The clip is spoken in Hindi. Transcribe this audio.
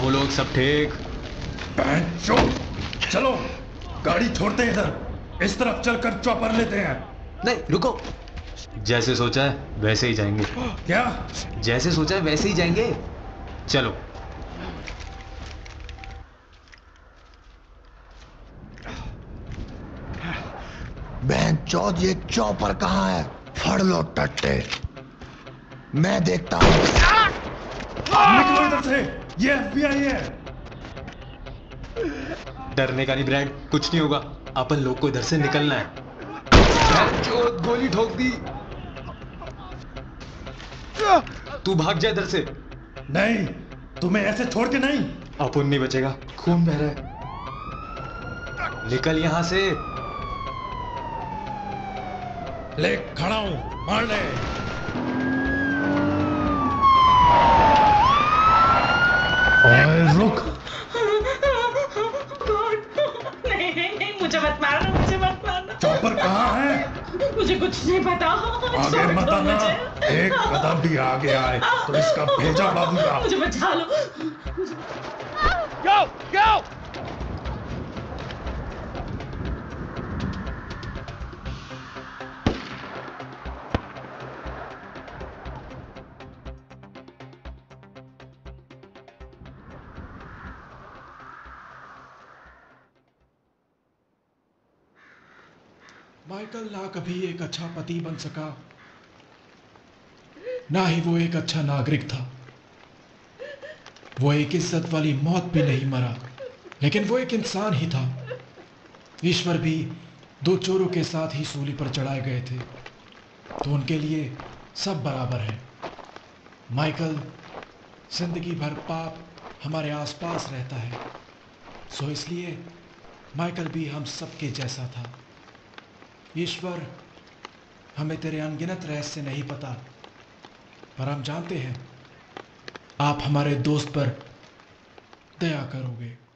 सब ठीक? बहन चुप। चलो गाड़ी छोड़ते हैं इधर। इस तरफ़ चलकर चौपर लेते हैं। नहीं रुको। जैसे सोचा है वैसे ही जाएँगे। क्या? जैसे सोचा है वैसे ही जाएँगे। चलो। बहन चौथ ये चौपर कहाँ है? फड़ लो टट्टे। मैं देखता हूँ। निकलो इधर से। ये एफबीआई है। डरने का नहीं ब्रैड कुछ नहीं होगा। अपन लोग को इधर से निकलना है। गोली ठोक दी। तू भाग जा इधर से। नहीं तुम्हें ऐसे छोड़ के नहीं। अपन नहीं बचेगा। खून बह रहा है। निकल यहाँ से। ले खड़ा हूँ। मार ले। रुक। नहीं नहीं नहीं मुझे मत मारना मुझे मत मारना। चौपर कहाँ है? मुझे कुछ नहीं पता। आगे मत दो आना। एक कदम भी आगे आए तो इसका भेजा बाबूगा मुझे बचा लो। माइकल ना कभी एक अच्छा पति बन सका। ना ही वो एक अच्छा नागरिक था। वो एक इज़्ज़त वाली मौत भी नहीं मरा, लेकिन वो एक इंसान ही था। ईश्वर भी दो चोरों के साथ ही सूली पर चढ़ाए गए थे। तो उनके लिए सब बराबर है। माइकल, ज़िंदगी भर पाप हमारे आसपास रहता है। सो इसलिए माइकल भी हम सबके जैसा था। ईश्वर, हमें तेरे अनगिनत रहस्य नहीं पता, पर हम जानते हैं, आप हमारे दोस्त पर दया करोगे।